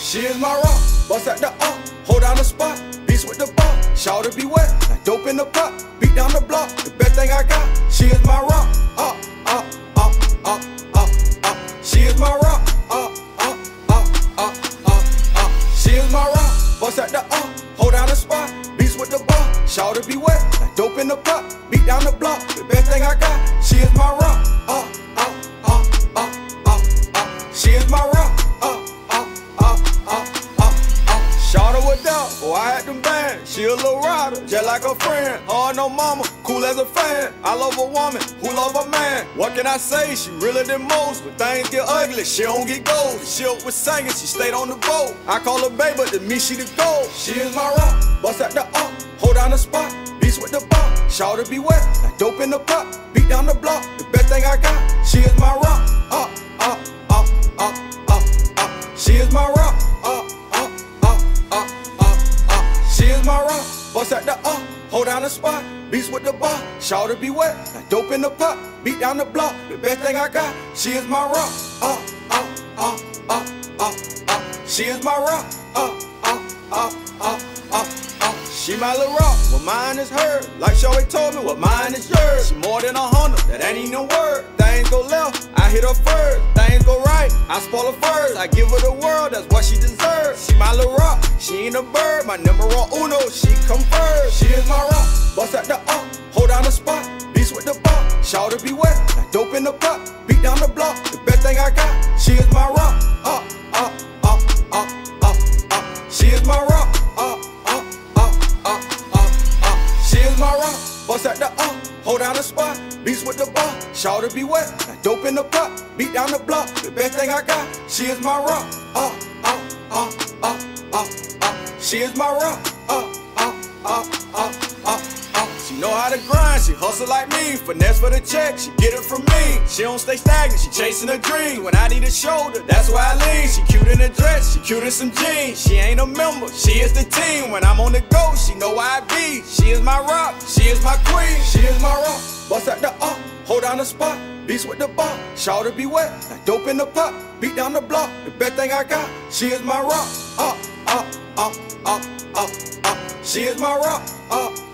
She is my rock, bust at the up, hold down the spot, beast with the bar. Shout to be wet, like dope in the pot, beat down the block. The best thing I got, she is my rock. Up, up, up, up, up, up. She is my rock. Up, up, up, up, up, up. She is my rock, bust at the up, hold down the spot, beast with the bar. Shout to be wet, like dope in the pot, beat down the block. The best thing I got, she is my rock. Up, Her out, oh I had them bands. She a little rider, just like a friend. Hard no mama, cool as a fan. I love a woman who love a man. What can I say? She realer than most. When things get ugly, she don't get gold. She up with singing, she stayed on the boat. I call her baby, but to me she the gold. She is my rock, bust at the up, hold down the spot, beast with the bar. Shout be wet, like dope in the pot, beat down the block. The best thing I got, she is my rock. Up, up, up, up, up, up. She is my rock. Bust at the up, hold down the spot, beast with the bar. Shout to be wet, like dope in the pot, beat down the block. The best thing I got, she is my rock. Up, up, up, up, up, up. She is my rock. Up, up, up, up, up, up. She my little rock, what mine is hers. Like Shorty told me, what mine is yours. She more than a hundred, that ain't even a word. Things go left, I hit her first. Things go right, I spoil her first. I give her the world, that's what she deserves. She my little rock, she ain't a bird. My number one uno, she come first. She is my rock, bust at the up, hold down the spot. Beast with the bar, shout to be wet, like dope in the pot. Beat down the block, the best thing I got. She is my rock, up, up, up, up, up, up. She is my rock, up, up, up, up, up, up. She is my rock, bust at the up, hold down the spot. Beast with the bar, shout to be wet, like dope in the pot. Beat down the block, the best thing I got. She is my rock, up, up, up, up, up. She is my rock, up, up, up, up, up, up. She know how to grind, she hustle like me. Finesse for the check, she get it from me. She don't stay stagnant, she chasing her dreams. When I need a shoulder, that's why I lean. She cute in a dress, she cute in some jeans. She ain't a member, she is the team. When I'm on the go, she know where I be. She is my rock, she is my queen. She is my rock, bust at the up, hold down the spot. Beast with the bar, shout to be wet, like dope in the pot. Beat down the block, the best thing I got. She is my rock, up, up, up, up, up, up. She is my rock, up.